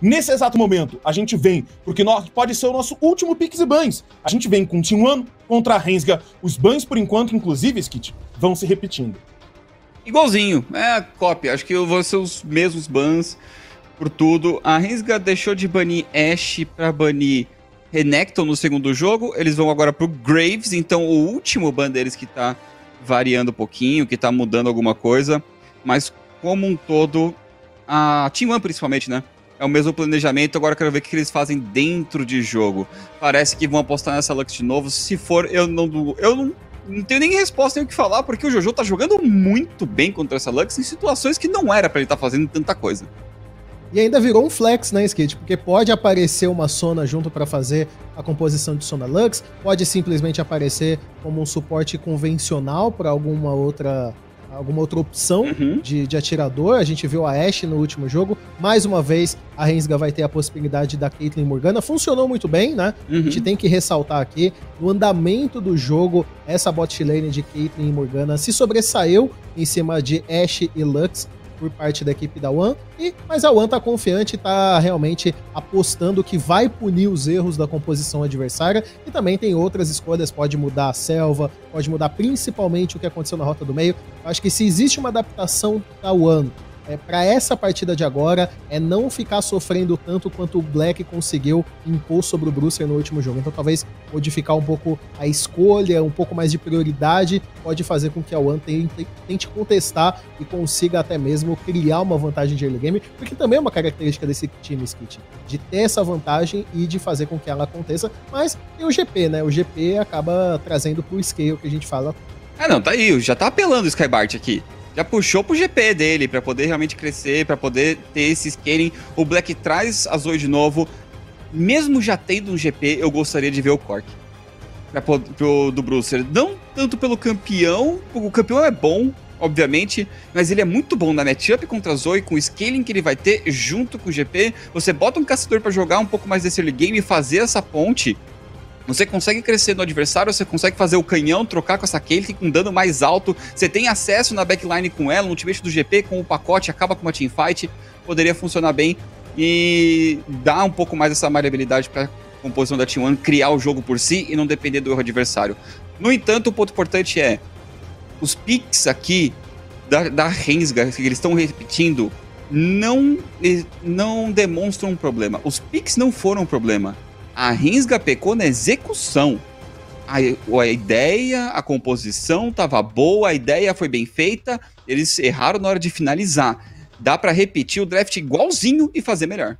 Nesse exato momento, a gente vem, porque nós, pode ser o nosso último Pix e Bans. A gente vem One contra a Rensga. Os bans, por enquanto, inclusive, Skit, vão se repetindo. Igualzinho, é a cópia. Acho que vão ser os mesmos bans por tudo. A Rensga deixou de banir Ashe pra banir Renekton no segundo jogo. Eles vão agora pro Graves, então o último ban deles que tá variando um pouquinho, que tá mudando alguma coisa. Mas como um todo, a Team principalmente, né? É o mesmo planejamento, agora quero ver o que eles fazem dentro de jogo. Parece que vão apostar nessa Lux de novo. Se for, eu não. Eu não, não tenho nem resposta nem o que falar, porque o Jojo tá jogando muito bem contra essa Lux em situações que não era para ele estar tá fazendo tanta coisa. E ainda virou um flex, né, Skate? Porque pode aparecer uma Sona junto para fazer a composição de Sona Lux, pode simplesmente aparecer como um suporte convencional para alguma outra alguma outra opção uhum. de, de atirador. A gente viu a Ashe no último jogo. Mais uma vez, a Rensga vai ter a possibilidade da Caitlyn Morgana. Funcionou muito bem, né? Uhum. A gente tem que ressaltar aqui, no andamento do jogo, essa bot lane de Caitlyn Morgana se sobressaiu em cima de Ashe e Lux por parte da equipe da One. E, mas a One tá confiante, tá realmente apostando que vai punir os erros da composição adversária. E também tem outras escolhas, pode mudar a selva, pode mudar principalmente o que aconteceu na rota do meio. Acho que se existe uma adaptação da One é, para essa partida de agora é não ficar sofrendo tanto quanto o Black conseguiu impor sobre o Bruce no último jogo. Então talvez modificar um pouco a escolha, um pouco mais de prioridade, pode fazer com que a One tente, tente contestar e consiga até mesmo criar uma vantagem de early game, porque também é uma característica desse time, Skit, de ter essa vantagem e de fazer com que ela aconteça. Mas tem o GP, né? O GP acaba trazendo pro scale que a gente fala. Ah, não, tá aí, já tá apelando o Skybart aqui já puxou pro GP dele, para poder realmente crescer, para poder ter esse scaling. O Black traz a Zoe de novo. Mesmo já tendo um GP, eu gostaria de ver o Cork. Pra, pro, do Brucer. Não tanto pelo campeão, o campeão é bom, obviamente, mas ele é muito bom na matchup contra a Zoe, com o scaling que ele vai ter junto com o GP. Você bota um caçador para jogar um pouco mais desse early game e fazer essa ponte você consegue crescer no adversário, você consegue fazer o canhão, trocar com essa Caitlyn com dano mais alto. Você tem acesso na backline com ela, no ultimate do GP com o pacote, acaba com uma teamfight. Poderia funcionar bem e dar um pouco mais essa maleabilidade para composição da Team One, criar o jogo por si e não depender do erro adversário. No entanto, o ponto importante é os picks aqui da, da Rensga, que eles estão repetindo, não, não demonstram um problema. Os picks não foram um problema. A Rinsga pecou na execução. A, a ideia, a composição estava boa, a ideia foi bem feita, eles erraram na hora de finalizar. Dá para repetir o draft igualzinho e fazer melhor.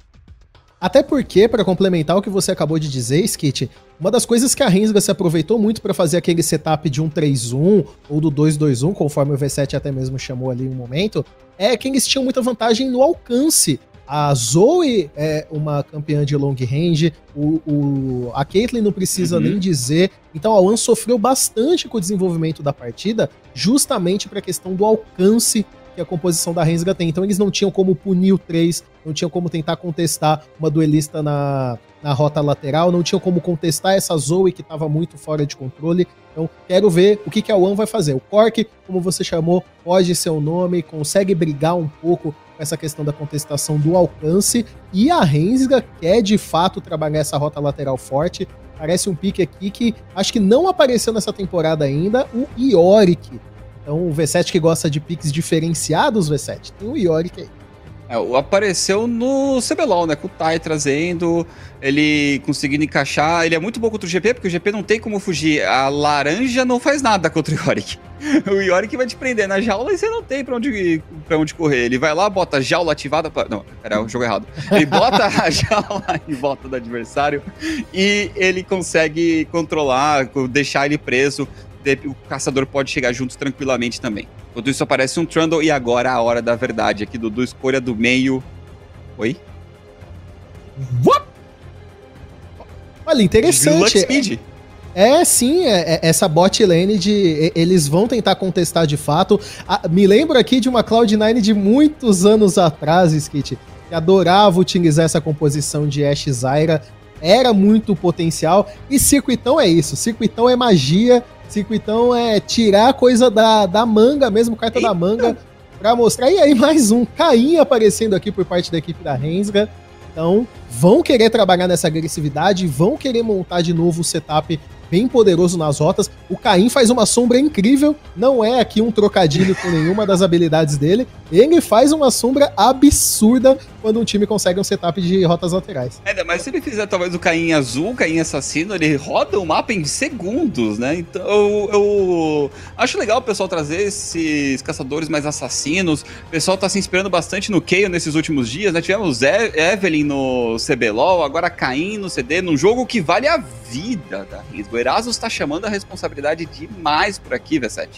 Até porque, para complementar o que você acabou de dizer, Skit, uma das coisas que a Rinsga se aproveitou muito para fazer aquele setup de um 3-1 ou do 2-2-1, conforme o V7 até mesmo chamou ali um momento, é que eles tinham muita vantagem no alcance a Zoe é uma campeã de long range, o, o a Caitlyn não precisa uhum. nem dizer. Então a One sofreu bastante com o desenvolvimento da partida, justamente para a questão do alcance que a composição da Rensga tem. Então eles não tinham como punir o 3, não tinham como tentar contestar uma duelista na, na rota lateral, não tinham como contestar essa Zoe que estava muito fora de controle. Então quero ver o que, que a One vai fazer. O Cork, como você chamou, pode ser o nome, consegue brigar um pouco essa questão da contestação do alcance. E a Rensga quer de fato trabalhar essa rota lateral forte. Parece um pique aqui que acho que não apareceu nessa temporada ainda, o Ioric. Então o V7 que gosta de piques diferenciados, V7, tem o Ioric aí. É, apareceu no CBLOL, né? Com o Tai trazendo, ele conseguindo encaixar. Ele é muito bom contra o GP, porque o GP não tem como fugir. A laranja não faz nada contra o Yorick. O Yorick vai te prender na jaula e você não tem pra onde, pra onde correr. Ele vai lá, bota a jaula ativada. Pra... Não, era o jogo errado. Ele bota a jaula em volta do adversário e ele consegue controlar, deixar ele preso. O caçador pode chegar juntos tranquilamente também. Enquanto isso aparece um Trundle e agora a hora da verdade aqui, Dudu. Escolha do meio. Oi? What? Olha, interessante. Speed. É, sim, é, é, essa bot lane de. Eles vão tentar contestar de fato. Ah, me lembro aqui de uma Cloud9 de muitos anos atrás, Skit, que adorava utilizar essa composição de Ash Zyra. Era muito potencial. E circuitão é isso. Circuitão é magia Circuitão é tirar coisa da, da manga, mesmo carta Eita. da manga, pra mostrar. E aí, mais um Caim aparecendo aqui por parte da equipe da Rensga. Então, vão querer trabalhar nessa agressividade, vão querer montar de novo o setup bem poderoso nas rotas. O Caim faz uma sombra incrível, não é aqui um trocadilho com nenhuma das habilidades dele. Ele faz uma sombra absurda quando um time consegue um setup de rotas laterais. Ainda mais se ele fizer talvez o Caim azul, o Caim assassino, ele roda o mapa em segundos, né? Então eu, eu acho legal o pessoal trazer esses caçadores mais assassinos. O pessoal tá se inspirando bastante no Kayle nesses últimos dias, né? Tivemos Evelyn no CBLOL, agora Caim no CD, num jogo que vale a vida da. O Erasus tá chamando a responsabilidade demais por aqui, V7.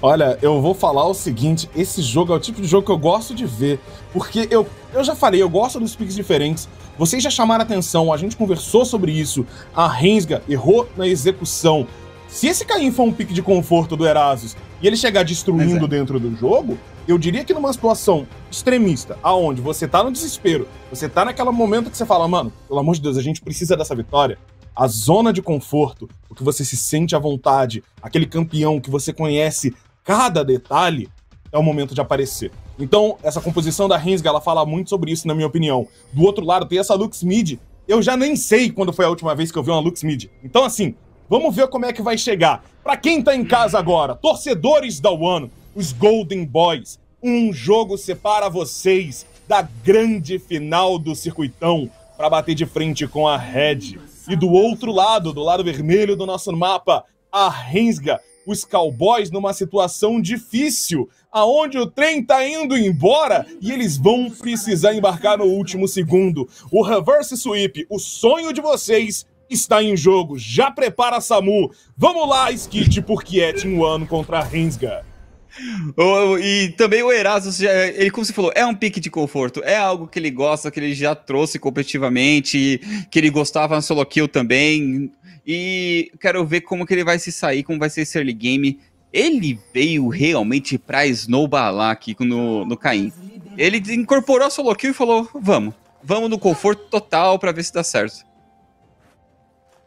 Olha, eu vou falar o seguinte: esse jogo é o tipo de jogo que eu gosto de ver. Porque eu, eu já falei, eu gosto dos picks diferentes. Vocês já chamaram atenção, a gente conversou sobre isso. A Rensga errou na execução. Se esse Caim for um pique de conforto do Erasus e ele chegar destruindo é. dentro do jogo, eu diria que numa situação extremista, aonde você tá no desespero, você tá naquele momento que você fala, mano, pelo amor de Deus, a gente precisa dessa vitória. A zona de conforto, o que você se sente à vontade, aquele campeão que você conhece cada detalhe, é o momento de aparecer. Então, essa composição da Rensga, ela fala muito sobre isso, na minha opinião. Do outro lado, tem essa Lux Mid. Eu já nem sei quando foi a última vez que eu vi uma Lux Mid. Então, assim, vamos ver como é que vai chegar. Para quem tá em casa agora, torcedores da One, os Golden Boys, um jogo separa vocês da grande final do circuitão para bater de frente com a Red. E do outro lado, do lado vermelho do nosso mapa, a Rensga os Cowboys numa situação difícil, aonde o trem tá indo embora e eles vão precisar embarcar no último segundo. O reverse sweep, o sonho de vocês, está em jogo. Já prepara Samu. Vamos lá, Skid, porque é Team One contra Rensga. E também o Erasmus, ele, como você falou, é um pique de conforto. É algo que ele gosta, que ele já trouxe competitivamente, que ele gostava no solo kill também. E quero ver como que ele vai se sair, como vai ser esse early game. Ele veio realmente pra snowballar aqui no, no Caim. Ele incorporou a solo kill e falou: vamos, vamos no conforto total para ver se dá certo.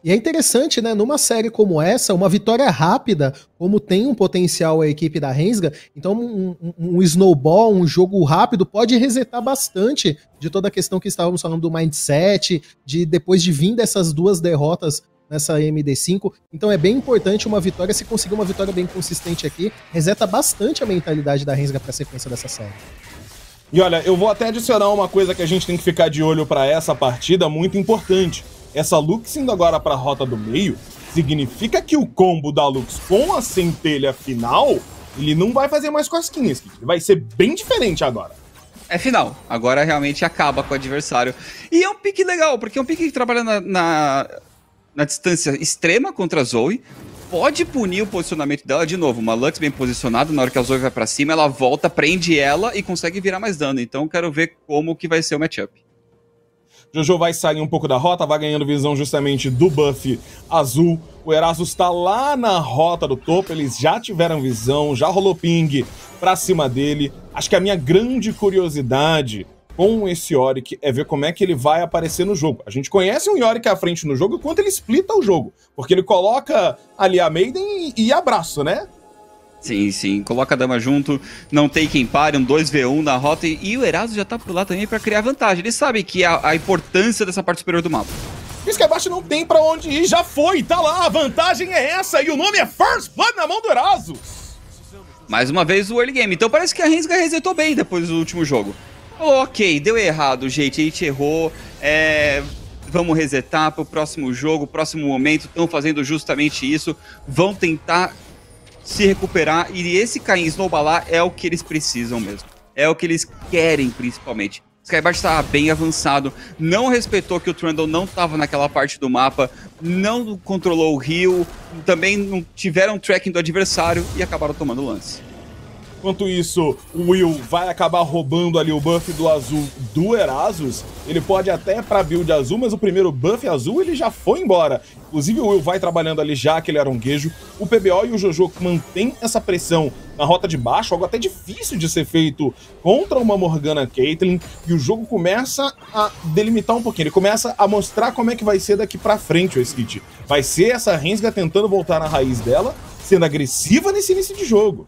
E é interessante, né? Numa série como essa, uma vitória rápida, como tem um potencial a equipe da Rensga, então um, um, um, snowball, um jogo rápido, pode resetar bastante de toda a questão que estávamos falando do mindset, de depois de vir dessas duas derrotas nessa MD5. Então é bem importante uma vitória. Se conseguir uma vitória bem consistente aqui, reseta bastante a mentalidade da Rensga para a sequência dessa série. E olha, eu vou até adicionar uma coisa que a gente tem que ficar de olho para essa partida muito importante. Essa Lux indo agora para a rota do meio significa que o combo da Lux com a centelha final, ele não vai fazer mais cosquinhas, vai ser bem diferente agora é final. Agora realmente acaba com o adversário. E é um pique legal, porque é um pique que trabalha na, na, na distância extrema contra a Zoe, pode punir o posicionamento dela de novo. Uma Lux bem posicionada, na hora que a Zoe vai para cima, ela volta, prende ela e consegue virar mais dano. Então quero ver como que vai ser o matchup. Jojo vai sair um pouco da rota, vai ganhando visão justamente do buff azul. O Erasus está lá na rota do topo, eles já tiveram visão, já rolou ping pra cima dele. Acho que a minha grande curiosidade com esse Yorick é ver como é que ele vai aparecer no jogo. A gente conhece um Yorick à frente no jogo quanto ele splita o jogo. Porque ele coloca ali a Maiden e, e abraço, né? Sim, sim. Coloca a dama junto, não tem quem pare, um 2v1 na rota. E, e o Eraso já tá por lá também para criar vantagem. Ele sabe que a, a importância dessa parte superior do mapa. Skybash não tem para onde ir, já foi, tá lá, a vantagem é essa, e o nome é First Blood na mão do Eraso. Mais uma vez o early game, então parece que a Rensga resetou bem depois do último jogo. Ok, deu errado, gente. A gente errou. É, vamos resetar para o próximo jogo, próximo momento. Estão fazendo justamente isso. Vão tentar se recuperar. E esse Caim Snowballar é o que eles precisam mesmo. É o que eles querem, principalmente. Skybart estava bem avançado, não respeitou que o Trundle não estava naquela parte do mapa, não controlou o rio, também não tiveram tracking do adversário e acabaram tomando lance. Enquanto isso, o Will vai acabar roubando ali o buff do azul do Erasus. Ele pode até pra build azul, mas o primeiro buff azul ele já foi embora. Inclusive o Will vai trabalhando ali já aquele aronguejo. O PBO e o Jojo mantêm essa pressão na rota de baixo, algo até difícil de ser feito contra uma Morgana Caitlyn. E o jogo começa a delimitar um pouquinho. Ele começa a mostrar como é que vai ser daqui pra frente o Skit. Vai ser essa Rensga tentando voltar na raiz dela, sendo agressiva nesse início de jogo.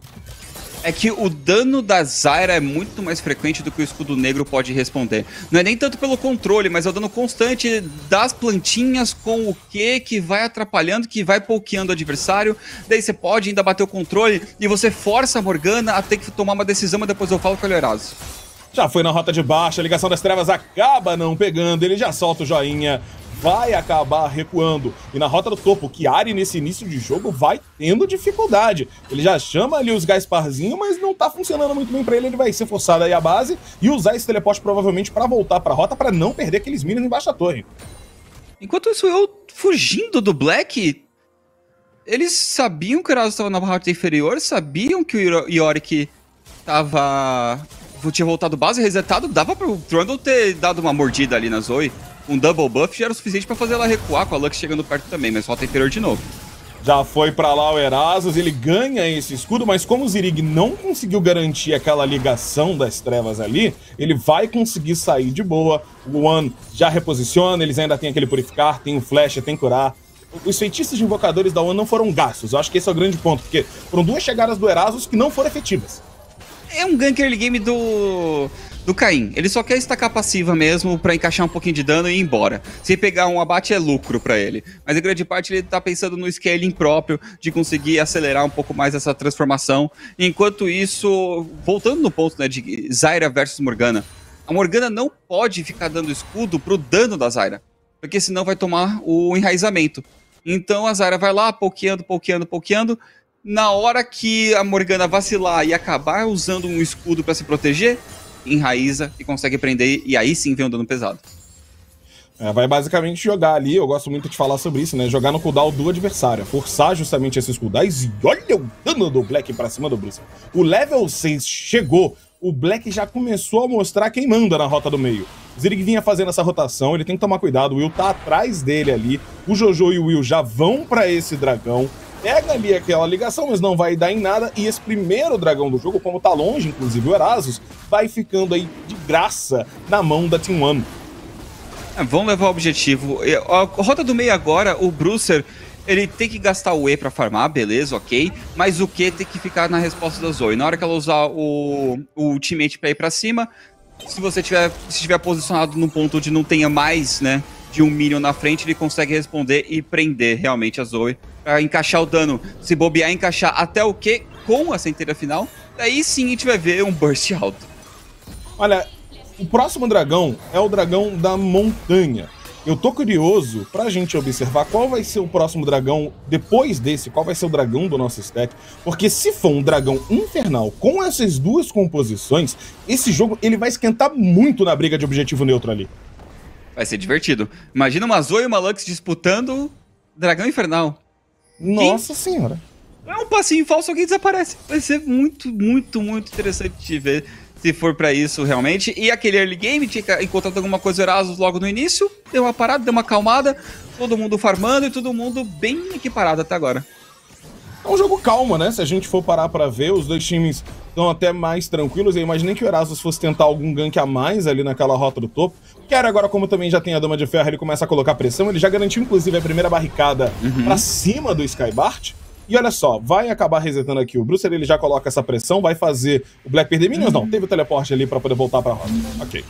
É que o dano da Zyra é muito mais frequente do que o escudo negro pode responder. Não é nem tanto pelo controle, mas é o dano constante das plantinhas com o Q que vai atrapalhando, que vai pokeando o adversário. Daí você pode ainda bater o controle e você força a Morgana a ter que tomar uma decisão, mas depois eu falo com o Eraso. Já foi na rota de baixo, a ligação das trevas acaba não pegando, ele já solta o joinha vai acabar recuando. E na rota do topo, o Chiari nesse início de jogo vai tendo dificuldade. Ele já chama ali os Gasparzinho, mas não tá funcionando muito bem para ele. Ele vai ser forçado aí a base e usar esse teleporte provavelmente para voltar pra rota para não perder aqueles minions embaixo da torre. Enquanto isso, eu fugindo do Black, eles sabiam que o Eraso estava na rota inferior, sabiam que o Yorick tava. tinha voltado base, resetado, dava pro Trundle ter dado uma mordida ali na Zoe um double buff já era o suficiente para fazer ela recuar com a Lux chegando perto também, mas falta inferior de novo. Já foi para lá o Erasus, ele ganha esse escudo, mas como o Zirig não conseguiu garantir aquela ligação das trevas ali, ele vai conseguir sair de boa. O One já reposiciona, eles ainda têm aquele purificar, tem o flash, tem curar. Os feitiços de invocadores da One não foram gastos, eu acho que esse é o grande ponto, porque foram duas chegadas do Erasus que não foram efetivas. É um gank early game do do Caim. Ele só quer estacar passiva mesmo para encaixar um pouquinho de dano e ir embora. Se pegar um abate é lucro para ele. Mas em grande parte ele tá pensando no scaling próprio de conseguir acelerar um pouco mais essa transformação. Enquanto isso, voltando no ponto né, de Zyra versus Morgana, a Morgana não pode ficar dando escudo pro dano da Zyra, porque senão vai tomar o enraizamento. Então a Zyra vai lá, pokeando, pokeando, pokeando. Na hora que a Morgana vacilar e acabar usando um escudo para se proteger, enraiza e consegue prender, e aí sim vem o dano pesado. É, vai basicamente jogar ali, eu gosto muito de falar sobre isso, né? Jogar no cooldown do adversário, forçar justamente esses cooldowns e olha o dano do Black pra cima do Bruce. O level 6 chegou, o Black já começou a mostrar quem manda na rota do meio. Zirig vinha fazendo essa rotação, ele tem que tomar cuidado, o Will tá atrás dele ali, o Jojo e o Will já vão para esse dragão, pega ali aquela ligação, mas não vai dar em nada. E esse primeiro dragão do jogo, como tá longe, inclusive o Erasus, vai ficando aí de graça na mão da Team One. É, vamos levar o objetivo. A rota do meio agora, o Brucer, ele tem que gastar o E pra farmar, beleza, ok. Mas o Q tem que ficar na resposta da Zoe. Na hora que ela usar o, o ultimate pra ir pra cima, se você tiver, se estiver posicionado num ponto onde não tenha mais, né, de um minion na frente, ele consegue responder e prender realmente a Zoe pra encaixar o dano. Se bobear, encaixar até o que com a centelha final, daí sim a gente vai ver um burst alto. Olha, o próximo dragão é o dragão da montanha. Eu tô curioso pra gente observar qual vai ser o próximo dragão depois desse, qual vai ser o dragão do nosso stack, porque se for um dragão infernal com essas duas composições, esse jogo ele vai esquentar muito na briga de objetivo neutro ali. Vai ser divertido. Imagina uma Zoe e uma Lux disputando Dragão Infernal. Nossa senhora. É um passinho falso, alguém desaparece. Vai ser muito, muito, muito interessante de ver se for para isso realmente. E aquele early game, tinha encontrado alguma coisa Erasmus logo no início, deu uma parada, deu uma acalmada, todo mundo farmando e todo mundo bem equiparado até agora. É um jogo calmo, né? Se a gente for parar para ver, os dois times estão até mais tranquilos. Eu imaginei que o Erasmus fosse tentar algum gank a mais ali naquela rota do topo. Quero agora, como também já tem a Dama de Ferro, ele começa a colocar pressão. Ele já garantiu, inclusive, a primeira barricada uhum. para cima do Skybart. E olha só, vai acabar resetando aqui. O Bruce ele já coloca essa pressão, vai fazer o Black perder minions? Uhum. Não, teve o teleporte ali para poder voltar pra rota. Ok.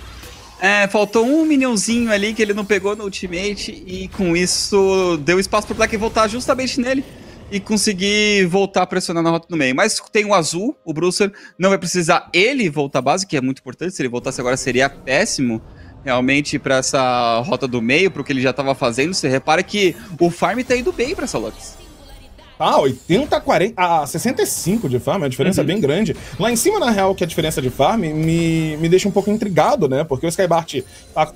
É, faltou um minionzinho ali que ele não pegou no ultimate e com isso deu espaço pro Black voltar justamente nele e conseguir voltar pressionando a rota no meio. Mas tem o azul, o Brucer não vai precisar ele voltar à base, que é muito importante. Se ele voltasse agora seria péssimo realmente para essa rota do meio, pro que ele já estava fazendo. Você repara que o farm tá indo bem para essa Lux. Ah, 80 a 40. Ah, 65 de farm, a diferença uhum. é bem grande. Lá em cima, na real, que a diferença de farm me, me deixa um pouco intrigado, né? Porque o Skybart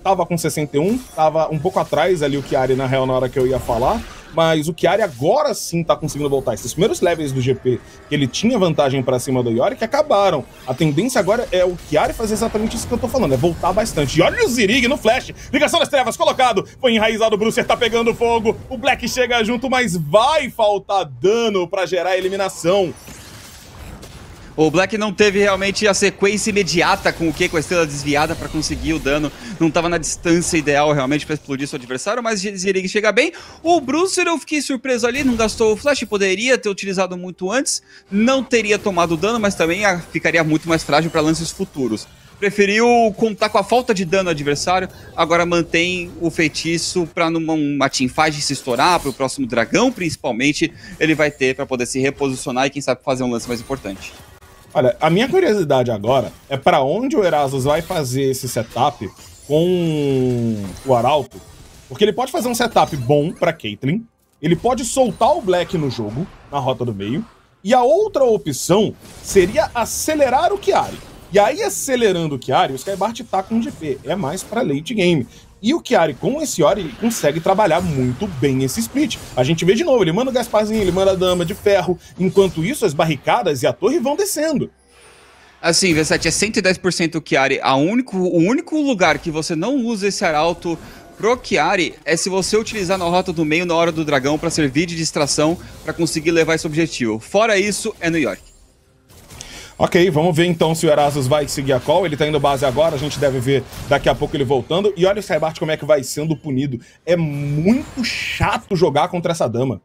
tava com 61, tava um pouco atrás ali o Chiari, na real, na hora que eu ia falar mas o Chiari agora sim tá conseguindo voltar. Esses primeiros levels do GP, que ele tinha vantagem para cima do Yorick, acabaram. A tendência agora é o Chiari fazer exatamente isso que eu tô falando, é voltar bastante. E olha o Zirig no flash, ligação das trevas, colocado, foi enraizado, o Brucer tá pegando fogo, o Black chega junto, mas vai faltar dano para gerar eliminação. O Black não teve realmente a sequência imediata com o que com a estrela desviada para conseguir o dano. Não estava na distância ideal realmente para explodir seu adversário, mas Zirig chega bem. O Brucer eu fiquei surpreso ali, não gastou o flash, poderia ter utilizado muito antes, não teria tomado dano, mas também ficaria muito mais frágil para lances futuros preferiu contar com a falta de dano adversário, agora mantém o feitiço para numa uma teamfight se estourar, para o próximo dragão principalmente, ele vai ter para poder se reposicionar e quem sabe fazer um lance mais importante. Olha, a minha curiosidade agora é para onde o Erasmus vai fazer esse setup com o Arauto, porque ele pode fazer um setup bom para Caitlyn, ele pode soltar o Black no jogo, na rota do meio, e a outra opção seria acelerar o Chiari. E aí, acelerando o Chiari, o Skybart tá com GP, é mais para late game. E o Chiari, com esse Ori, consegue trabalhar muito bem esse split. A gente vê de novo, ele manda o Gasparzinho, ele manda a Dama de Ferro. Enquanto isso, as barricadas e a torre vão descendo. Assim, V7 é 110% o Chiari. A único, o único lugar que você não usa esse arauto pro Chiari é se você utilizar na rota do meio na hora do dragão para servir de distração para conseguir levar esse objetivo. Fora isso, é New York. Ok, vamos ver então se o Erasmus vai seguir a call. Ele tá indo base agora, a gente deve ver daqui a pouco ele voltando. E olha o Skybart como é que vai sendo punido. É muito chato jogar contra essa dama.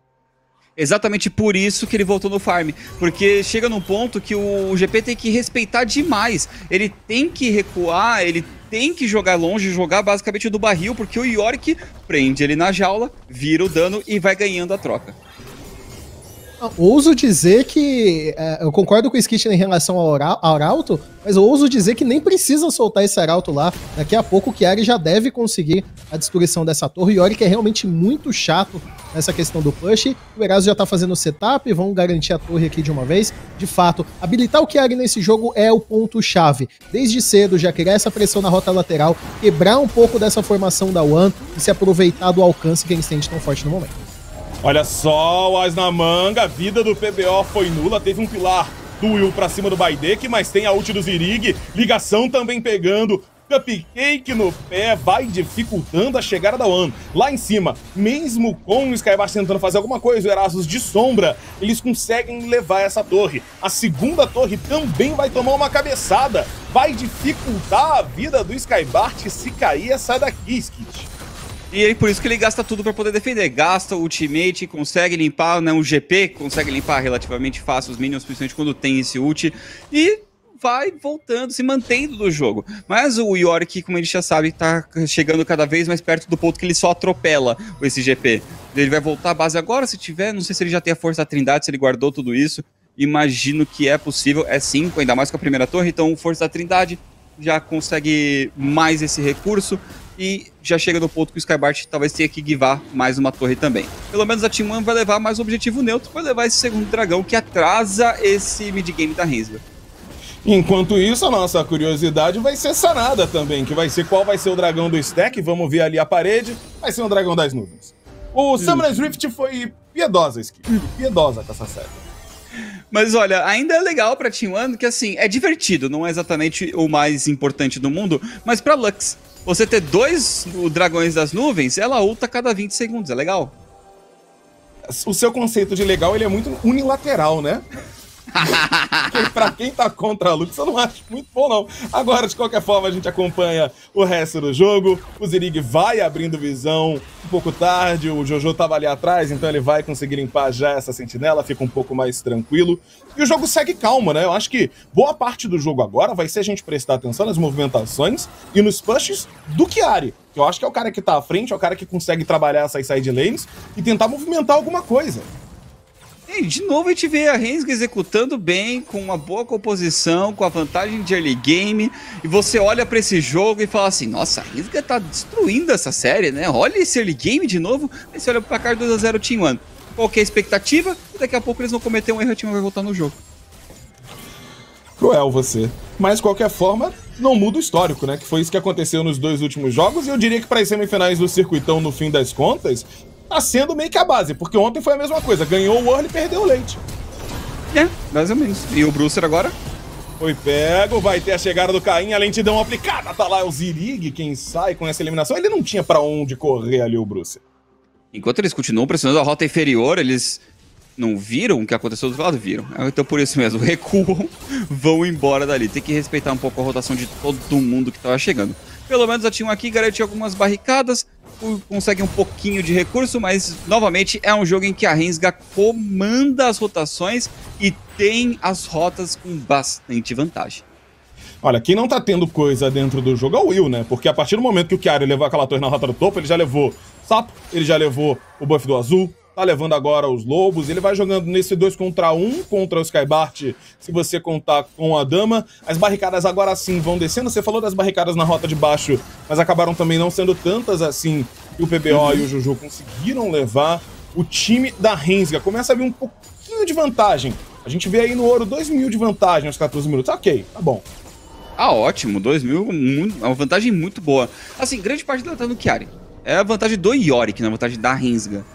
Exatamente por isso que ele voltou no farm. Porque chega num ponto que o GP tem que respeitar demais. Ele tem que recuar, ele tem que jogar longe, jogar basicamente do barril, porque o Yorick prende ele na jaula, vira o dano e vai ganhando a troca. Ouso dizer que. É, eu concordo com o Skit em relação ao Arauto, mas eu ouso dizer que nem precisa soltar esse Arauto lá. Daqui a pouco o Chiari já deve conseguir a destruição dessa torre. E olha que é realmente muito chato nessa questão do push. O Eraso já tá fazendo o setup, vão garantir a torre aqui de uma vez. De fato, habilitar o Chiari nesse jogo é o ponto-chave. Desde cedo, já criar essa pressão na rota lateral, quebrar um pouco dessa formação da One e se aproveitar do alcance que eles têm de tão forte no momento. Olha só, o As na manga, a vida do PBO foi nula, teve um pilar do Will pra cima do Baidek, mas tem a ult do Zirig, ligação também pegando, Cupcake no pé vai dificultando a chegada da One. Lá em cima, mesmo com o Skybart tentando fazer alguma coisa, o Erasmus de sombra, eles conseguem levar essa torre. A segunda torre também vai tomar uma cabeçada. Vai dificultar a vida do Skybart se cair essa daqui, Skit. E aí por isso que ele gasta tudo para poder defender. Gasta o ultimate, consegue limpar, né? Um GP consegue limpar relativamente fácil os minions, principalmente quando tem esse ult. E vai voltando, se mantendo do jogo. Mas o Yorick, como a gente já sabe, tá chegando cada vez mais perto do ponto que ele só atropela esse GP. Ele vai voltar à base agora, se tiver. Não sei se ele já tem a força da Trindade, se ele guardou tudo isso. Imagino que é possível. É 5, ainda mais com a primeira torre. Então, força da Trindade já consegue mais esse recurso e já chega no ponto que o Skybart talvez tenha que guivar mais uma torre também. Pelo menos a Team One vai levar mais objetivo neutro, vai levar esse segundo dragão que atrasa esse mid-game da Rensga. Enquanto isso, a nossa curiosidade vai ser sanada também, que vai ser qual vai ser o dragão do stack, vamos ver ali a parede, vai ser o dragão das nuvens. O Summoner's Rift foi piedosa, piedosa com essa série. Mas olha, ainda é legal pra Team One, que assim, é divertido, não é exatamente o mais importante do mundo, mas pra Lux, você ter dois dragões das nuvens, ela ulta cada 20 segundos, é legal. O seu conceito de legal, ele é muito unilateral, né? Pra quem tá contra a Lux, eu não acho muito bom, não. Agora, de qualquer forma, a gente acompanha o resto do jogo. O Zirig vai abrindo visão um pouco tarde. O Jojo tava ali atrás, então ele vai conseguir limpar já essa sentinela, fica um pouco mais tranquilo. E o jogo segue calmo, né? Eu acho que boa parte do jogo agora vai ser a gente prestar atenção nas movimentações e nos pushes do Chiari. Que eu acho que é o cara que tá à frente, é o cara que consegue trabalhar essas side lanes e tentar movimentar alguma coisa. E de novo a gente vê a Rensga executando bem, com uma boa composição, com a vantagem de early game, e você olha para esse jogo e fala assim, nossa, a Rensga tá destruindo essa série, né? Olha esse early game de novo, aí você olha pro placar 2x0 Team One. Qual que é a expectativa? E daqui a pouco eles vão cometer um erro e o time vai voltar no jogo. Cruel você. Mas, de qualquer forma, não muda o histórico, né? Que foi isso que aconteceu nos dois últimos jogos. E eu diria que para as semifinais do circuitão, no fim das contas, tá sendo meio que a base, porque ontem foi a mesma coisa. Ganhou o Early e perdeu o leite. É, mais ou menos. E o Brucer agora? Foi pego, vai ter a chegada do Caim, a lentidão aplicada. Tá lá o Zirig, quem sai com essa eliminação. Ele não tinha para onde correr ali, o Brucer. Enquanto eles continuam pressionando a rota inferior, eles não viram o que aconteceu do outro lado? Viram. Então por isso mesmo, recuam, vão embora dali. Tem que respeitar um pouco a rotação de todo mundo que tava chegando. Pelo menos a Team aqui garantiu algumas barricadas, consegue um pouquinho de recurso, mas novamente é um jogo em que a Rensga comanda as rotações e tem as rotas com bastante vantagem. Olha, quem não tá tendo coisa dentro do jogo é o Will, né? Porque a partir do momento que o Chiari levou aquela torre na rota do topo, ele já levou Sapo, ele já levou o buff do azul, tá levando agora os lobos, ele vai jogando nesse 2 contra 1 um, contra o Skybart, se você contar com a dama. As barricadas agora sim vão descendo. Você falou das barricadas na rota de baixo, mas acabaram também não sendo tantas assim que o PBO uhum. e o Juju conseguiram levar. O time da Rensga começa a vir um pouquinho de vantagem. A gente vê aí no ouro 2 mil de vantagem aos 14 minutos. Ok, tá bom. Ah, ótimo. 2 mil, é uma vantagem muito boa. Assim, grande parte dela tá no Chiari. É a vantagem do Yorick, não é a vantagem da Rensga.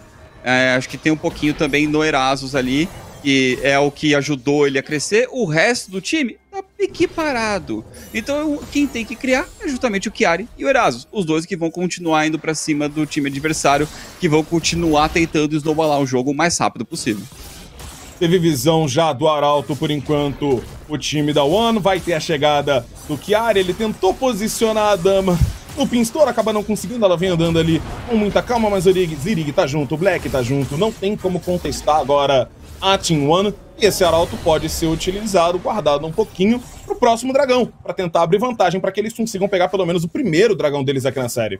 É, acho que tem um pouquinho também no Erasus ali, que é o que ajudou ele a crescer. O resto do time tá equiparado. Então quem tem que criar é justamente o Chiari e o Erasus. Os dois que vão continuar indo para cima do time adversário, que vão continuar tentando snowballar o jogo o mais rápido possível. Teve visão já do Arauto por enquanto. O time da One vai ter a chegada do Chiari. Ele tentou posicionar a dama o Pinstor acaba não conseguindo, ela vem andando ali com muita calma, mas o Zirig tá junto, o Black tá junto, não tem como contestar agora a Team One. E esse arauto pode ser utilizado, guardado um pouquinho pro próximo dragão, para tentar abrir vantagem para que eles consigam pegar pelo menos o primeiro dragão deles aqui na série.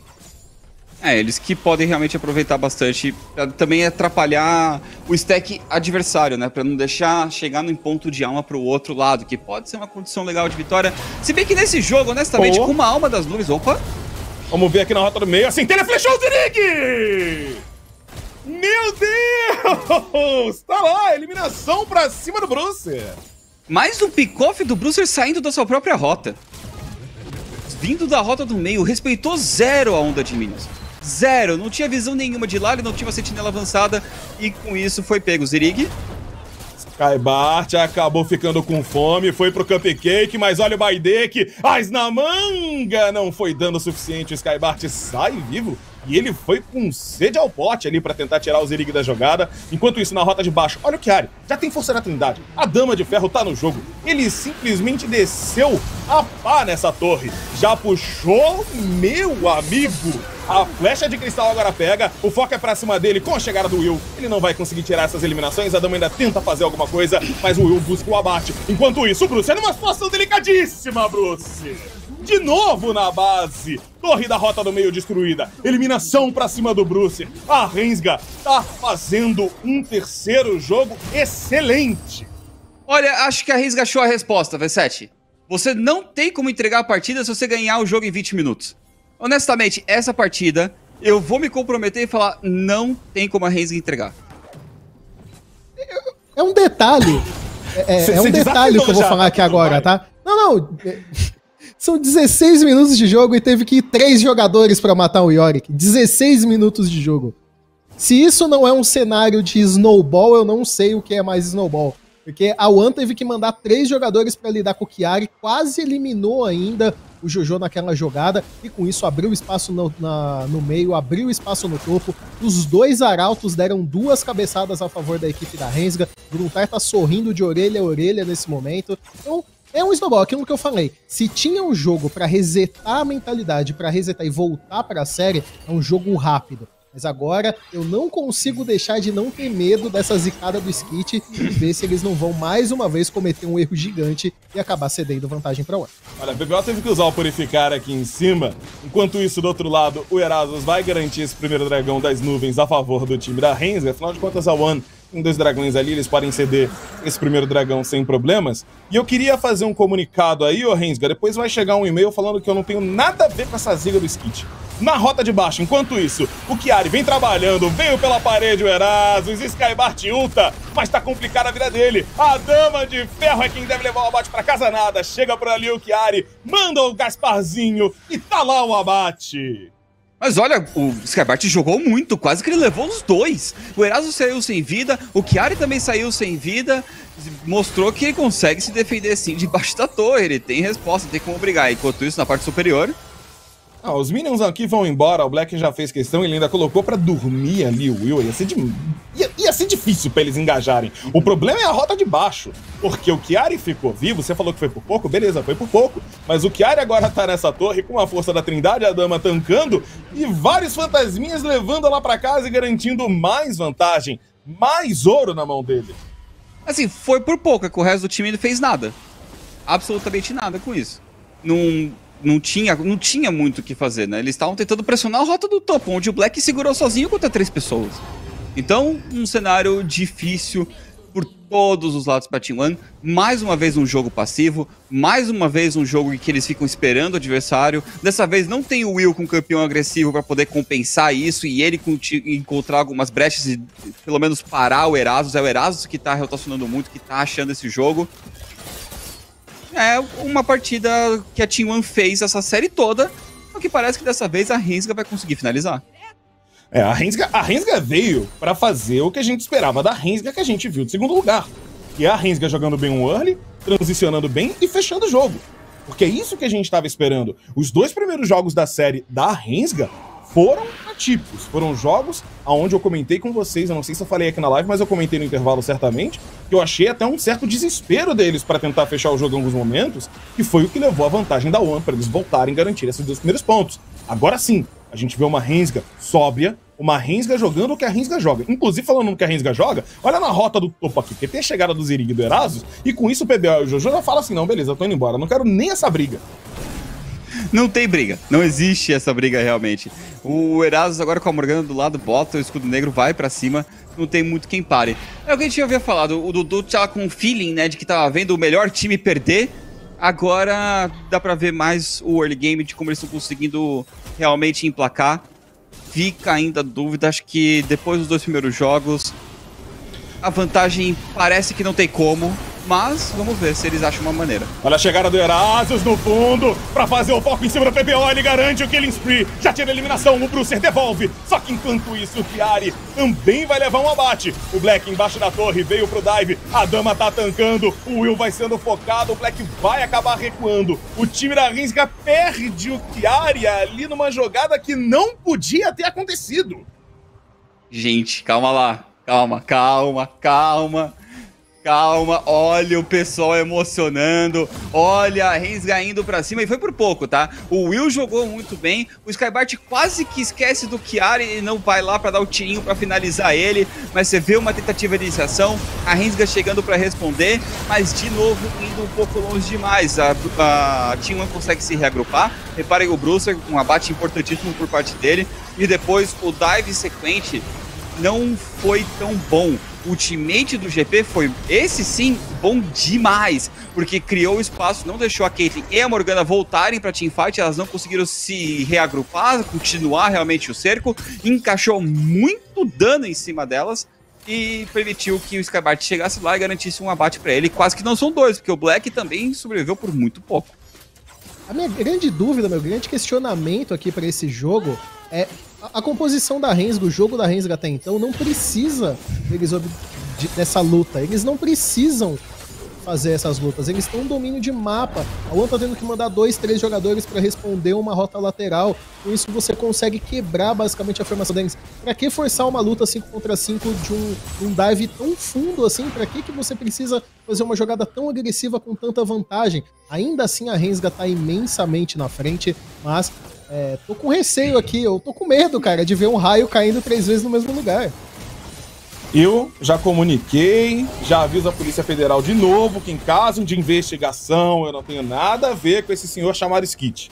É, eles que podem realmente aproveitar bastante, também atrapalhar o stack adversário, né? Pra não deixar chegar no ponto de alma pro outro lado, que pode ser uma condição legal de vitória. Se bem que nesse jogo, honestamente, oh. com uma alma das nuvens. Opa! Vamos ver aqui na rota do meio. Assim, ele flechou o Zirig! Meu Deus! Tá lá, eliminação pra cima do Brucer. Mais um pick-off do Brucer saindo da sua própria rota. Vindo da rota do meio, respeitou zero a onda de minions. Zero, não tinha visão nenhuma de lá, ele não tinha uma sentinela avançada e com isso foi pego. Zirig Skybart acabou ficando com fome, foi pro Cupcake, mas olha o Baidek, as na manga! Não foi dano suficiente, o Skybart sai vivo e ele foi com sede ao pote ali para tentar tirar o Zerig da jogada. Enquanto isso, na rota de baixo, olha o Chiari, já tem força da Trindade. A Dama de Ferro tá no jogo. Ele simplesmente desceu a pá nessa torre. Já puxou, meu amigo. A flecha de cristal agora pega, o foco é pra cima dele com a chegada do Will. Ele não vai conseguir tirar essas eliminações, a dama ainda tenta fazer alguma coisa, mas o Will busca o abate. Enquanto isso, o Bruce é numa situação delicadíssima, Bruce de novo na base. Torre da rota do meio destruída. Eliminação pra cima do Bruce. A Rensga tá fazendo um terceiro jogo excelente. Olha, acho que a Rensga achou a resposta, V7. Você não tem como entregar a partida se você ganhar o jogo em 20 minutos. Honestamente, essa partida, eu vou me comprometer e falar, não tem como a Rensga entregar. É um detalhe. É, é, é um detalhe que eu vou falar aqui agora, tá? Não, não. São 16 minutos de jogo e teve que ir três jogadores para matar o Yorick. 16 minutos de jogo. Se isso não é um cenário de snowball, eu não sei o que é mais snowball. Porque a One teve que mandar três jogadores para lidar com o Chiari, quase eliminou ainda o Jojo naquela jogada e com isso abriu espaço no, na, no meio, abriu espaço no topo. Os dois arautos deram duas cabeçadas a favor da equipe da Rensga. Gruntar tá sorrindo de orelha a orelha nesse momento. Então, é um snowball, aquilo que eu falei. Se tinha um jogo para resetar a mentalidade, para resetar e voltar para a série, é um jogo rápido. Mas agora eu não consigo deixar de não ter medo dessa zicada do Skit e ver se eles não vão mais uma vez cometer um erro gigante e acabar cedendo vantagem para o Olha, a BBO teve que usar o Purificar aqui em cima. Enquanto isso, do outro lado, o Erasmus vai garantir esse primeiro dragão das nuvens a favor do time da Renzer. Afinal de contas, a One tem dois dragões ali, eles podem ceder esse primeiro dragão sem problemas. E eu queria fazer um comunicado aí, ô Rensga, depois vai chegar um e-mail falando que eu não tenho nada a ver com essa ziga do Skit. Na rota de baixo, enquanto isso, o Chiari vem trabalhando, veio pela parede o Erasmus, Skybart ulta, mas tá complicada a vida dele. A Dama de Ferro é quem deve levar o abate pra casa nada. Chega por ali o Chiari, manda o Gasparzinho e tá lá o abate. Mas olha, o Skybart jogou muito, quase que ele levou os dois. O Eraso saiu sem vida, o Chiari também saiu sem vida. Mostrou que ele consegue se defender sim debaixo da torre. Ele tem resposta, tem como brigar. Enquanto isso, na parte superior. Ah, os Minions aqui vão embora, o Black já fez questão, ele ainda colocou para dormir ali o Will. Ia ser, de... ia, ia ser difícil para eles engajarem. O problema é a rota de baixo, porque o Chiari ficou vivo, você falou que foi por pouco, beleza, foi por pouco, mas o Chiari agora tá nessa torre com a força da Trindade, a Dama tancando, e vários fantasminhas levando ela para casa e garantindo mais vantagem, mais ouro na mão dele. Assim, foi por pouco, é que o resto do time não fez nada. Absolutamente nada com isso. Não não tinha, não tinha muito o que fazer, né? Eles estavam tentando pressionar a rota do topo, onde o Black segurou sozinho contra três pessoas. Então, um cenário difícil por todos os lados para Team One. Mais uma vez um jogo passivo, mais uma vez um jogo em que eles ficam esperando o adversário. Dessa vez não tem o Will com campeão agressivo para poder compensar isso e ele encontrar algumas brechas e pelo menos parar o Erasus. É o Erasus que tá rotacionando muito, que tá achando esse jogo é uma partida que a Team One fez essa série toda, o que parece que dessa vez a Rensga vai conseguir finalizar. É, a Rensga, a Rensga veio para fazer o que a gente esperava da Rensga que a gente viu de segundo lugar. Que é a Rensga jogando bem um early, transicionando bem e fechando o jogo. Porque é isso que a gente estava esperando. Os dois primeiros jogos da série da Rensga foram atípicos. Foram jogos aonde eu comentei com vocês, eu não sei se eu falei aqui na live, mas eu comentei no intervalo certamente, que eu achei até um certo desespero deles para tentar fechar o jogo em alguns momentos, que foi o que levou a vantagem da One para eles voltarem a garantir esses dois primeiros pontos. Agora sim, a gente vê uma Rensga sóbria, uma Rensga jogando o que a Rensga joga. Inclusive, falando no que a Rensga joga, olha na rota do topo aqui, porque tem a chegada do Zirig e do Erasus, e com isso o PBO e o Jojo já falam assim, não, beleza, eu tô indo embora, não quero nem essa briga. Não tem briga. Não existe essa briga realmente. O Erasus agora com a Morgana do lado bota o escudo negro, vai para cima. Não tem muito quem pare. É o que a gente havia falado. O Dudu tava com um feeling, né, de que tava vendo o melhor time perder. Agora dá pra ver mais o early game de como eles estão conseguindo realmente emplacar. Fica ainda dúvida. Acho que depois dos dois primeiros jogos, a vantagem parece que não tem como. Mas vamos ver se eles acham uma maneira. Olha a chegada do Erasmus no fundo para fazer o foco em cima do PPO. Ele garante o Killing Spree. Já tira a eliminação. O Brucer devolve. Só que enquanto isso, o Chiari também vai levar um abate. O Black embaixo da torre veio pro dive. A dama tá tancando. O Will vai sendo focado. O Black vai acabar recuando. O time da Rinsga perde o Chiari ali numa jogada que não podia ter acontecido. Gente, calma lá. Calma, calma, calma. Calma, olha o pessoal emocionando, olha a Rensga indo pra cima, e foi por pouco, tá? O Will jogou muito bem, o Skybart quase que esquece do Chiari e não vai lá para dar o tirinho para finalizar ele, mas você vê uma tentativa de iniciação, a Rensga chegando para responder, mas de novo indo um pouco longe demais, a, a Team One consegue se reagrupar, reparem o Brucer, um abate importantíssimo por parte dele, e depois o dive sequente não foi tão bom ultimate do GP foi, esse sim, bom demais, porque criou espaço, não deixou a Caitlyn e a Morgana voltarem para teamfight, elas não conseguiram se reagrupar, continuar realmente o cerco, encaixou muito dano em cima delas e permitiu que o Skybart chegasse lá e garantisse um abate para ele. Quase que não são dois, porque o Black também sobreviveu por muito pouco. A minha grande dúvida, meu grande questionamento aqui para esse jogo é a, a, composição da Rensga, o jogo da Rensga até então, não precisa deles de, dessa luta. Eles não precisam fazer essas lutas. Eles têm um domínio de mapa. A One tá tendo que mandar dois, três jogadores para responder uma rota lateral. Com isso você consegue quebrar basicamente a formação deles. Pra que forçar uma luta 5 contra 5 de um, um dive tão fundo assim? Pra que, que você precisa fazer uma jogada tão agressiva com tanta vantagem? Ainda assim a Rensga tá imensamente na frente, mas é, tô com receio aqui, eu tô com medo, cara, de ver um raio caindo três vezes no mesmo lugar. Eu já comuniquei, já aviso a Polícia Federal de novo que em caso de investigação eu não tenho nada a ver com esse senhor chamado Skit.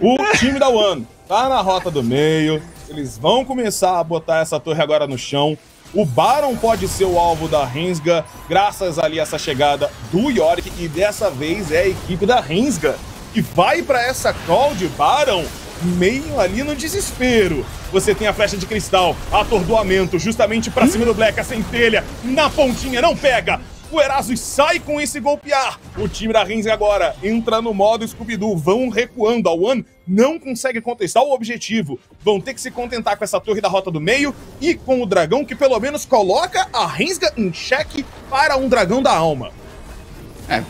O time da One tá na rota do meio, eles vão começar a botar essa torre agora no chão. O Baron pode ser o alvo da Rensga, graças ali a essa chegada do Yorick, e dessa vez é a equipe da Rensga que vai para essa call de Baron meio ali no desespero. Você tem a flecha de cristal, atordoamento, justamente pra cima do Black, a centelha, na pontinha, não pega! O Erasus sai com esse golpear. O time da Renzi agora entra no modo Scooby-Doo. Vão recuando. A One não consegue contestar o objetivo. Vão ter que se contentar com essa torre da rota do meio e com o dragão que pelo menos coloca a Rensga em xeque para um dragão da alma. É,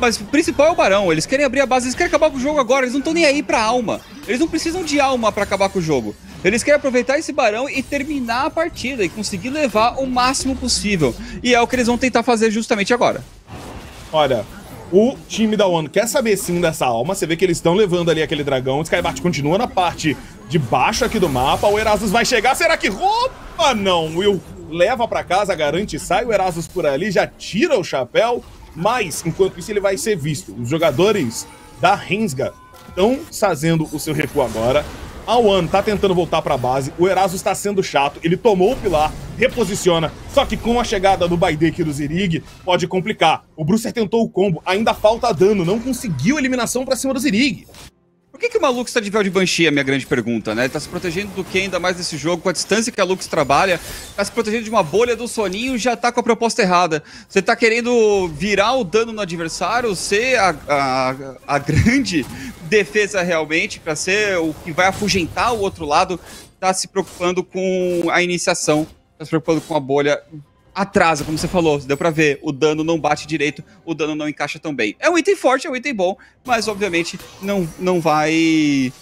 mas o principal é o Barão. Eles querem abrir a base, eles querem acabar com o jogo agora, eles não estão nem aí pra alma. Eles não precisam de alma para acabar com o jogo. Eles querem aproveitar esse barão e terminar a partida e conseguir levar o máximo possível. E é o que eles vão tentar fazer justamente agora. Olha, o time da One quer saber sim dessa alma. Você vê que eles estão levando ali aquele dragão. O Skybart continua na parte de baixo aqui do mapa. O Erasus vai chegar. Será que. Opa, não! Will leva para casa, garante, sai o Erasus por ali, já tira o chapéu. Mas, enquanto isso, ele vai ser visto. Os jogadores da Rensga estão fazendo o seu recuo agora. A One tá tentando voltar pra base, o Erasus está sendo chato, ele tomou o pilar, reposiciona, só que com a chegada do Baidek e do Zirig, pode complicar. O Brucer tentou o combo, ainda falta dano, não conseguiu eliminação pra cima do Zirig. Por que, que o Malux está de véu de Banshee, é a minha grande pergunta, né? Ele tá se protegendo do que ainda mais nesse jogo, com a distância que a Lux trabalha, tá se protegendo de uma bolha do soninho já tá com a proposta errada. Você tá querendo virar o dano no adversário, ser a, a, a grande defesa realmente, para ser o que vai afugentar o outro lado, tá se preocupando com a iniciação, tá se preocupando com a bolha atrasa, como você falou, deu pra ver, o dano não bate direito, o dano não encaixa tão bem. É um item forte, é um item bom, mas obviamente não, não vai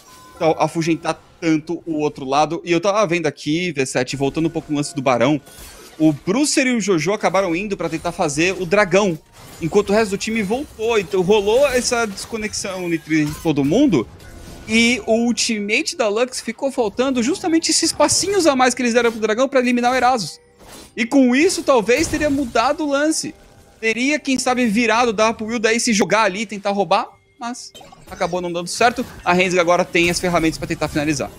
afugentar tanto o outro lado. E eu tava vendo aqui, V7, voltando um pouco no lance do Barão, o Brucer e o Jojo acabaram indo para tentar fazer o dragão, enquanto o resto do time voltou. Então rolou essa desconexão entre todo mundo. E o ultimate da Lux ficou faltando justamente esses passinhos a mais que eles deram pro dragão para eliminar o Erasus. E com isso, talvez teria mudado o lance. Teria, quem sabe, virado, dar pro Will daí se jogar ali, tentar roubar, mas acabou não dando certo. A Renzga agora tem as ferramentas para tentar finalizar.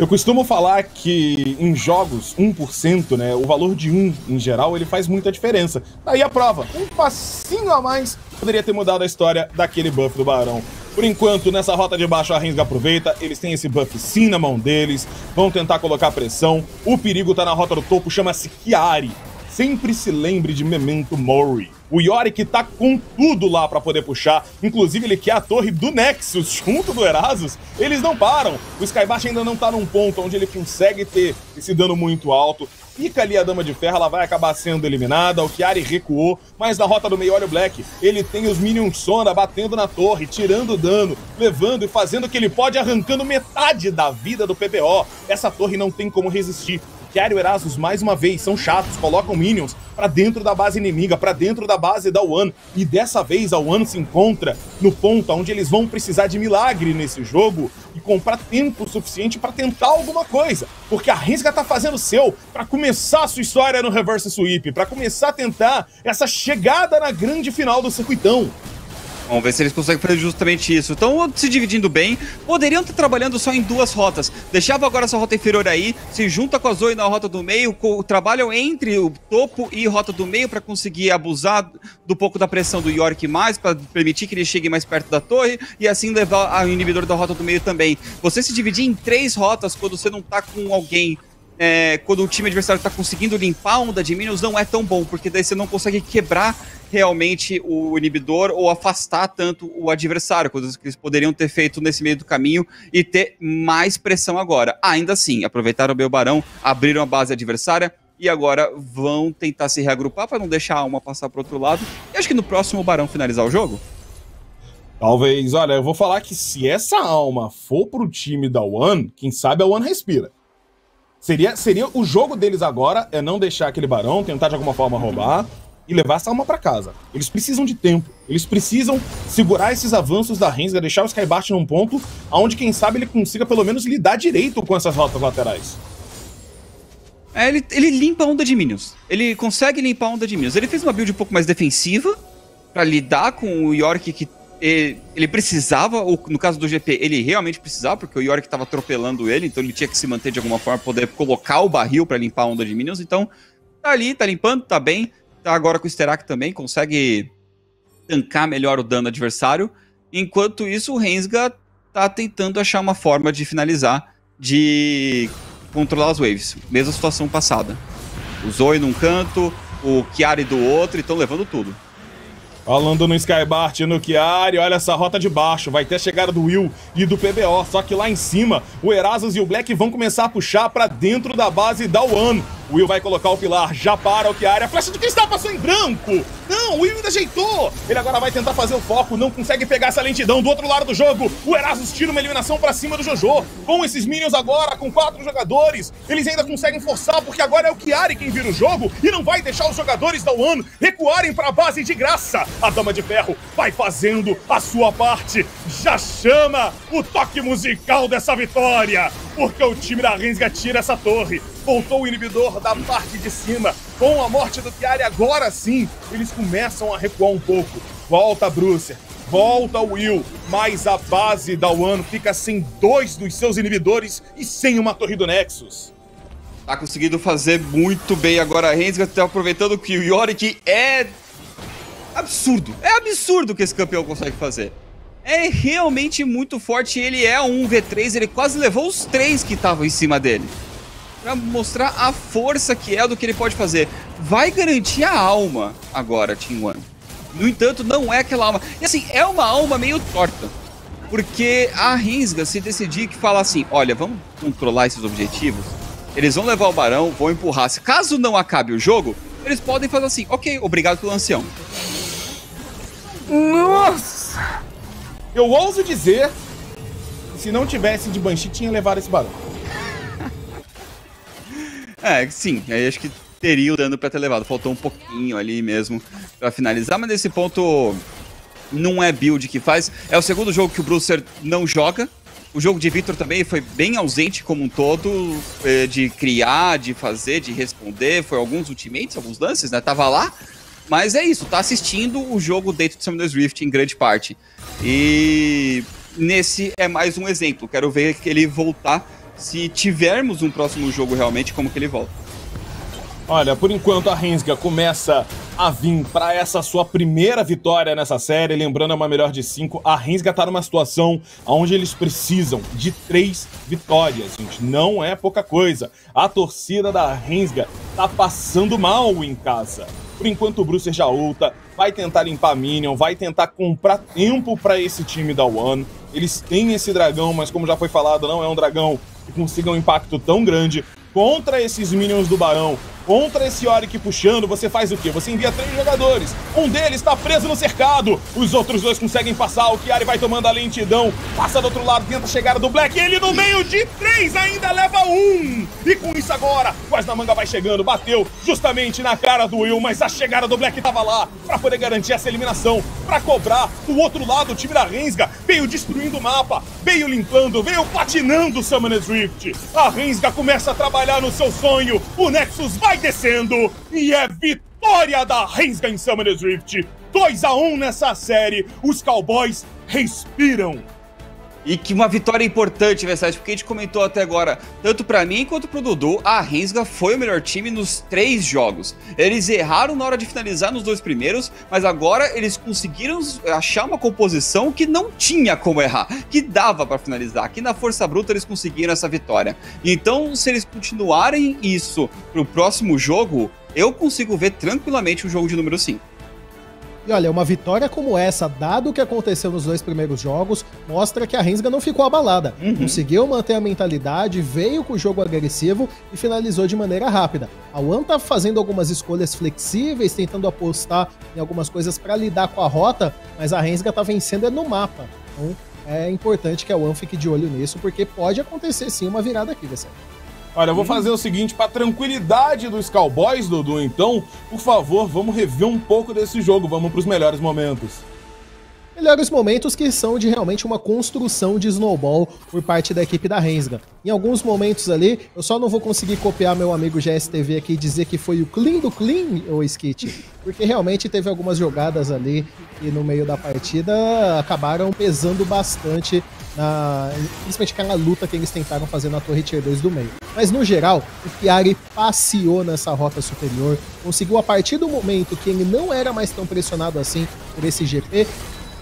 Eu costumo falar que em jogos, 1%, né, o valor de 1 em geral, ele faz muita diferença. Daí a prova, um passinho a mais poderia ter mudado a história daquele buff do Barão. Por enquanto, nessa rota de baixo, a Rensga aproveita. Eles têm esse buff sim na mão deles. Vão tentar colocar pressão. O perigo tá na rota do topo, chama-se Chiari. Sempre se lembre de Memento Mori. O Yorick tá com tudo lá para poder puxar. Inclusive, ele quer a torre do Nexus junto do Erasus. Eles não param. O Skybart ainda não tá num ponto onde ele consegue ter esse dano muito alto. Fica ali a Dama de Ferro, ela vai acabar sendo eliminada. O Chiari recuou, mas na rota do meio, olha o Black. Ele tem os Minions Sona batendo na torre, tirando dano, levando e fazendo o que ele pode, arrancando metade da vida do PBO. Essa torre não tem como resistir. Chiari e Erasus, mais uma vez, são chatos, colocam minions para dentro da base inimiga, para dentro da base da One. E dessa vez a One se encontra no ponto onde eles vão precisar de milagre nesse jogo e comprar tempo suficiente para tentar alguma coisa. Porque a Rensga tá fazendo o seu para começar a sua história no Reverse Sweep, para começar a tentar essa chegada na grande final do circuitão. Vamos ver se eles conseguem fazer justamente isso. Estão se dividindo bem. Poderiam estar trabalhando só em duas rotas. Deixava agora essa rota inferior aí, se junta com a Zoe na rota do meio, trabalham entre o topo e rota do meio para conseguir abusar do pouco da pressão do York mais, para permitir que ele chegue mais perto da torre e assim levar o inibidor da rota do meio também. Você se dividir em três rotas quando você não tá com alguém é, quando o time adversário está conseguindo limpar a onda de minions, não é tão bom, porque daí você não consegue quebrar realmente o inibidor ou afastar tanto o adversário, coisas que eles poderiam ter feito nesse meio do caminho e ter mais pressão agora. Ainda assim, aproveitaram o Barão, abriram a base adversária e agora vão tentar se reagrupar para não deixar a alma passar para outro lado. E acho que no próximo o Barão finalizar o jogo. Talvez, olha, eu vou falar que se essa alma for pro time da One, quem sabe a One respira. Seria, seria o jogo deles agora é não deixar aquele barão, tentar de alguma forma roubar e levar essa alma para casa. Eles precisam de tempo. Eles precisam segurar esses avanços da Rensga, deixar o Skybart num ponto onde, quem sabe, ele consiga pelo menos lidar direito com essas rotas laterais. É, ele, ele limpa a onda de minions. Ele consegue limpar a onda de minions. Ele fez uma build um pouco mais defensiva para lidar com o York que ele precisava, ou no caso do GP, ele realmente precisava, porque o Yorick estava atropelando ele, então ele tinha que se manter de alguma forma, poder colocar o barril para limpar a onda de minions. Então, tá ali, tá limpando, tá bem. Tá agora com o Sterak também, consegue tancar melhor o dano adversário. Enquanto isso, o Rensga tá tentando achar uma forma de finalizar, de controlar as waves. Mesma situação passada. O Zoe num canto, o Chiari do outro, e estão levando tudo. Falando no Skybart no Chiari, olha essa rota de baixo, vai ter a chegada do Will e do PBO, só que lá em cima, o Erasus e o Black vão começar a puxar para dentro da base da One. Will vai colocar o pilar, já para o Chiari. A flecha de cristal passou em branco. Não, o Will ainda ajeitou. Ele agora vai tentar fazer o foco, não consegue pegar essa lentidão do outro lado do jogo. O Erasmus tira uma eliminação pra cima do Jojo. Com esses minions agora, com quatro jogadores, eles ainda conseguem forçar, porque agora é o Chiari quem vira o jogo e não vai deixar os jogadores da One recuarem pra base de graça. A Dama de Ferro vai fazendo a sua parte. Já chama o toque musical dessa vitória, porque o time da Rensga tira essa torre voltou o inibidor da parte de cima. Com a morte do Chiari, agora sim, eles começam a recuar um pouco. Volta Brucer, volta Will, mas a base da One fica sem dois dos seus inibidores e sem uma torre do Nexus. Tá conseguindo fazer muito bem agora a Rensga, tá aproveitando que o Yorick é absurdo. É absurdo o que esse campeão consegue fazer. É realmente muito forte, ele é um V3, ele quase levou os três que estavam em cima dele para mostrar a força que é do que ele pode fazer. Vai garantir a alma agora, Team One. No entanto, não é aquela alma. E assim, é uma alma meio torta. Porque a Rinsga se decidir que fala assim: olha, vamos controlar esses objetivos. Eles vão levar o barão, vão empurrar. Se caso não acabe o jogo, eles podem fazer assim: ok, obrigado pelo ancião. Nossa! Eu ouso dizer que se não tivesse de Banshee, tinha levado esse barão. É, sim, aí acho que teria o dano pra ter levado. Faltou um pouquinho ali mesmo pra finalizar, mas nesse ponto não é build que faz. É o segundo jogo que o Brucer não joga. O jogo de Victor também foi bem ausente como um todo, é, de criar, de fazer, de responder. Foi alguns ultimates, alguns lances, né? Tava lá. Mas é isso, tá assistindo o jogo dentro de Summoner's Rift em grande parte. E nesse é mais um exemplo. Quero ver ele voltar se tivermos um próximo jogo realmente, como que ele volta. Olha, por enquanto a Rensga começa a vir para essa sua primeira vitória nessa série, lembrando é uma melhor de cinco. A Rensga tá numa situação onde eles precisam de três vitórias, gente. Não é pouca coisa. A torcida da Rensga tá passando mal em casa. Por enquanto o Brucer já ulta, vai tentar limpar Minion, vai tentar comprar tempo para esse time da One. Eles têm esse dragão, mas como já foi falado, não é um dragão que consiga um impacto tão grande contra esses minions do Barão, contra esse Yorick puxando, você faz o quê? Você envia três jogadores. Um deles está preso no cercado. Os outros dois conseguem passar. O Chiari vai tomando a lentidão. Passa do outro lado, tenta chegar do Black. Ele no meio de três ainda leva um. E com isso agora, quase na manga vai chegando. Bateu justamente na cara do Will, mas a chegada do Black estava lá para poder garantir essa eliminação. Para cobrar do outro lado, o time da Rensga veio destruindo o mapa, veio limpando, veio patinando o Summoner's Rift. A Rensga começa a trabalhar no seu sonho. O Nexus vai descendo e é vitória da Rensga em Summoner's Rift. 2 a 1 nessa série. Os Cowboys respiram. E que uma vitória importante, Versailles, porque a gente comentou até agora, tanto para mim quanto pro Dudu, a Rensga foi o melhor time nos três jogos. Eles erraram na hora de finalizar nos dois primeiros, mas agora eles conseguiram achar uma composição que não tinha como errar, que dava para finalizar. Aqui na Força Bruta eles conseguiram essa vitória. Então, se eles continuarem isso pro próximo jogo, eu consigo ver tranquilamente o jogo de número 5. E olha, uma vitória como essa, dado o que aconteceu nos dois primeiros jogos, mostra que a Rensga não ficou abalada. Uhum. Conseguiu manter a mentalidade, veio com o jogo agressivo e finalizou de maneira rápida. A One tá fazendo algumas escolhas flexíveis, tentando apostar em algumas coisas para lidar com a rota, mas a Rensga tá vencendo é no mapa. Então é importante que a One fique de olho nisso, porque pode acontecer sim uma virada aqui, Vicente. Olha, eu vou fazer o seguinte, para tranquilidade dos Cowboys, Dudu, então, por favor, vamos rever um pouco desse jogo, vamos para os melhores momentos. Melhores momentos que são de realmente uma construção de snowball por parte da equipe da Rensga. Em alguns momentos ali, eu só não vou conseguir copiar meu amigo GSTV aqui e dizer que foi o clean do clean, ou Skit, porque realmente teve algumas jogadas ali e no meio da partida acabaram pesando bastante na, principalmente aquela luta que eles tentaram fazer na Torre Tier 2 do meio. Mas no geral, o Chiari passeou nessa rota superior, conseguiu a partir do momento que ele não era mais tão pressionado assim por esse GP,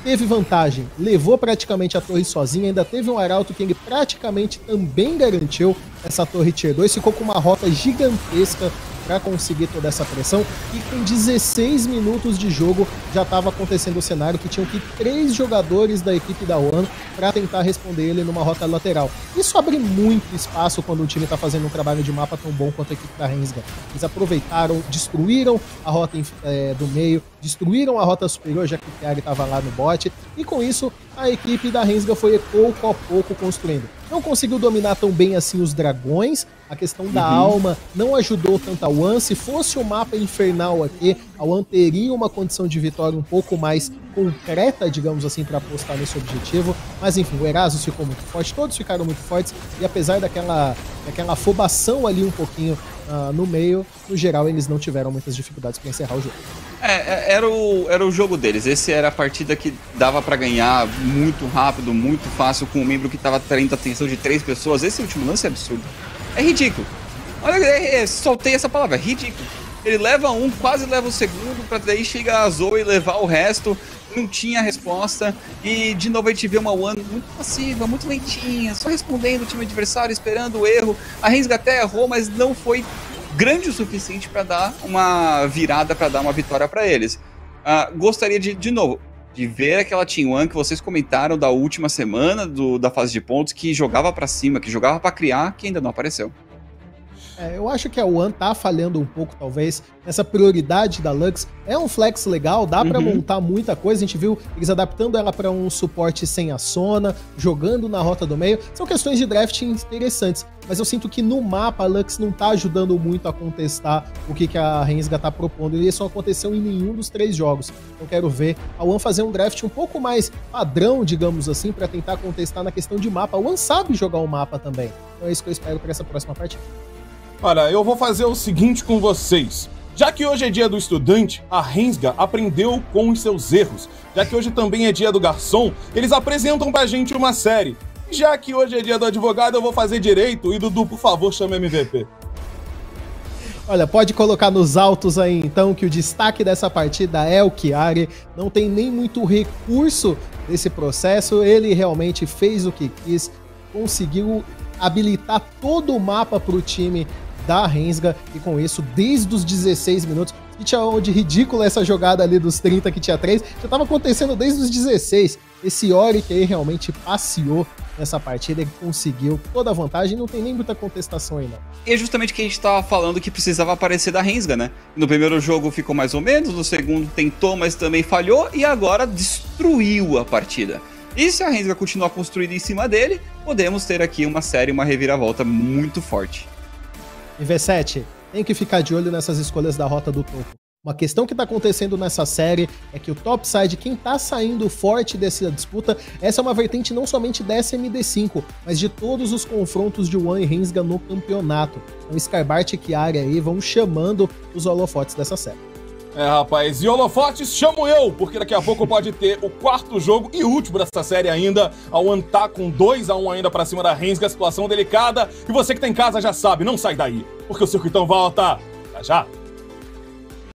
teve vantagem, levou praticamente a torre sozinho, ainda teve um arauto que ele praticamente também garantiu essa torre Tier 2, ficou com uma rota gigantesca para conseguir toda essa pressão. E com 16 minutos de jogo já estava acontecendo o cenário que tinham que três jogadores da equipe da One para tentar responder ele numa rota lateral. Isso abre muito espaço quando o time está fazendo um trabalho de mapa tão bom quanto a equipe da Rensga. Eles aproveitaram, destruíram a rota é, do meio, destruíram a rota superior, já que o Chiari estava lá no bote, e com isso a equipe da Rensga foi pouco a pouco construindo. Não conseguiu dominar tão bem assim os dragões, a questão da uhum. alma não ajudou tanto a One. Se fosse o um mapa infernal aqui, a One teria uma condição de vitória um pouco mais concreta, digamos assim, para apostar nesse objetivo. Mas enfim, o Erasus ficou muito forte, todos ficaram muito fortes, e apesar daquela, daquela afobação ali um pouquinho uh, no meio, no geral eles não tiveram muitas dificuldades para encerrar o jogo. É, é, era o, era o jogo deles. Esse era a partida que dava para ganhar muito rápido, muito fácil, com um membro que tava traindo a atenção de três pessoas. Esse último lance é absurdo. É ridículo. Olha, é, é, soltei essa palavra, é ridículo. Ele leva um, quase leva o segundo, pra daí chega a Zoe e levar o resto. Não tinha resposta. E de novo a gente vê uma One muito passiva, muito lentinha, só respondendo o time adversário, esperando o erro. A Rensga até errou, mas não foi grande o suficiente para dar uma virada, para dar uma vitória para eles. Uh, gostaria de, de novo, de ver aquela Team One que vocês comentaram da última semana do, da fase de pontos, que jogava para cima, que jogava para criar, que ainda não apareceu. É, eu acho que a One tá falhando um pouco, talvez, nessa prioridade da Lux. É um flex legal, dá para uhum. montar muita coisa. A gente viu eles adaptando ela para um suporte sem a Sona, jogando na rota do meio. São questões de draft interessantes. Mas eu sinto que no mapa a Lux não tá ajudando muito a contestar o que, que a Rensga tá propondo. E isso não aconteceu em nenhum dos três jogos. Eu quero ver a One fazer um draft um pouco mais padrão, digamos assim, para tentar contestar na questão de mapa. A One sabe jogar o mapa também. Então é isso que eu espero para essa próxima partida. Olha, eu vou fazer o seguinte com vocês. Já que hoje é dia do estudante, a Rensga aprendeu com os seus erros. Já que hoje também é dia do garçom, eles apresentam pra gente uma série. Já que hoje é dia do advogado, eu vou fazer direito e Dudu, por favor, chame MVP. Olha, pode colocar nos altos aí então que o destaque dessa partida é o Chiari. Não tem nem muito recurso nesse processo. Ele realmente fez o que quis, conseguiu habilitar todo o mapa para o time da Rensga e com isso, desde os 16 minutos, que tinha de ridícula essa jogada ali dos 30 que tinha 3, já estava acontecendo desde os 16. Esse Oric aí realmente passeou nessa partida e conseguiu toda a vantagem, não tem nem muita contestação aí não. E é justamente que a gente estava falando que precisava aparecer da Rensga, né? No primeiro jogo ficou mais ou menos, no segundo tentou, mas também falhou e agora destruiu a partida. E se a Rensga continuar construindo em cima dele, podemos ter aqui uma série, uma reviravolta muito forte. E V7, tem que ficar de olho nessas escolhas da rota do topo. Uma questão que está acontecendo nessa série é que o topside, quem está saindo forte dessa disputa, essa é uma vertente não somente dessa MD5, mas de todos os confrontos de One e Rensga no campeonato. Então Skybart e Kiari aí vão chamando os holofotes dessa série. É, rapaz, e holofotes chamo eu, porque daqui a pouco pode ter o quarto jogo e último dessa série ainda. A One tá com 2 a 1 um ainda pra cima da Rensga, situação delicada. E você que tá em casa já sabe, não sai daí, porque o circuitão volta já já.